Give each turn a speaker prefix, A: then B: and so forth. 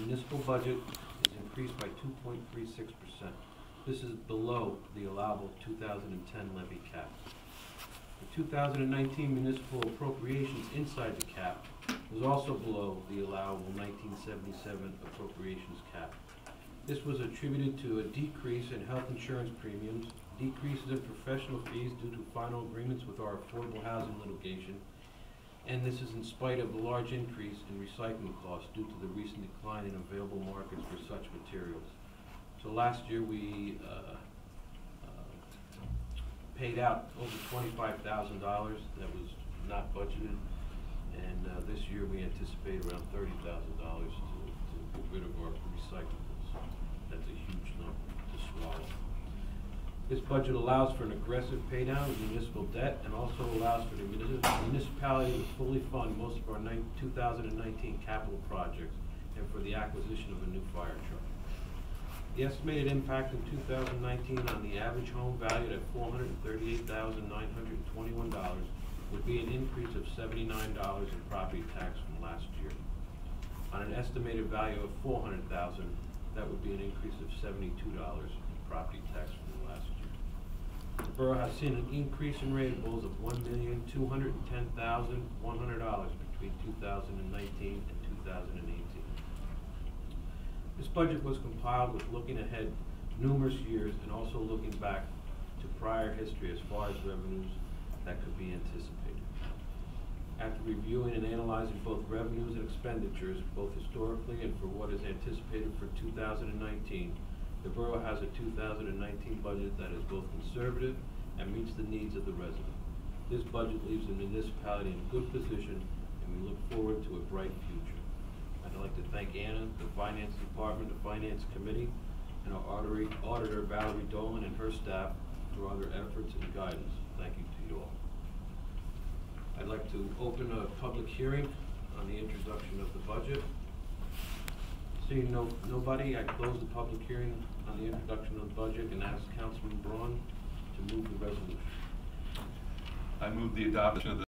A: municipal budget is increased by two point three six percent. This is below the allowable two thousand and ten levy cap. The two thousand and nineteen municipal appropriations inside the cap was also below the allowable nineteen seventy-seven appropriations cap. This was attributed to a decrease in health insurance premiums, decreases in professional fees due to final agreements with our affordable housing litigation, and this is in spite of the large increase in recycling costs due to the recent decline in available markets for such materials. So last year, we, uh, uh, paid out over twenty-five thousand dollars that was not budgeted. And, uh, this year, we anticipate around thirty thousand dollars to, to get rid of our recyclables. That's a huge number to swallow. This budget allows for an aggressive paydown of municipal debt and also allows for the municipality to fully fund most of our two thousand and nineteen capital projects and for the acquisition of a new fire truck. The estimated impact in two thousand nineteen on the average home valued at four hundred and thirty-eight thousand nine hundred and twenty-one dollars would be an increase of seventy-nine dollars in property tax from last year. On an estimated value of four hundred thousand, dollars that would be an increase of seventy-two dollars in property tax from last year. The borough has seen an increase in rateables of one million, two hundred and ten thousand, one hundred dollars between two thousand and nineteen and two thousand and eighteen. This budget was compiled with looking ahead numerous years and also looking back to prior history as far as revenues that could be anticipated. After reviewing and analyzing both revenues and expenditures, both historically and for what is anticipated for two thousand and nineteen, the borough has a two thousand and nineteen budget that is both conservative and meets the needs of the resident. This budget leaves the municipality in good position, and we look forward to a bright future. I'd like to thank Anna, the Finance Department, the Finance Committee, and our auditor auditor Valerie Dolan and her staff for all their efforts and guidance. Thank you to you all. I'd like to open a public hearing on the introduction of the budget. Seeing no, nobody, I close the public hearing on the introduction of the budget and ask Councilman Braun to move the resolution.
B: I move the adoption of the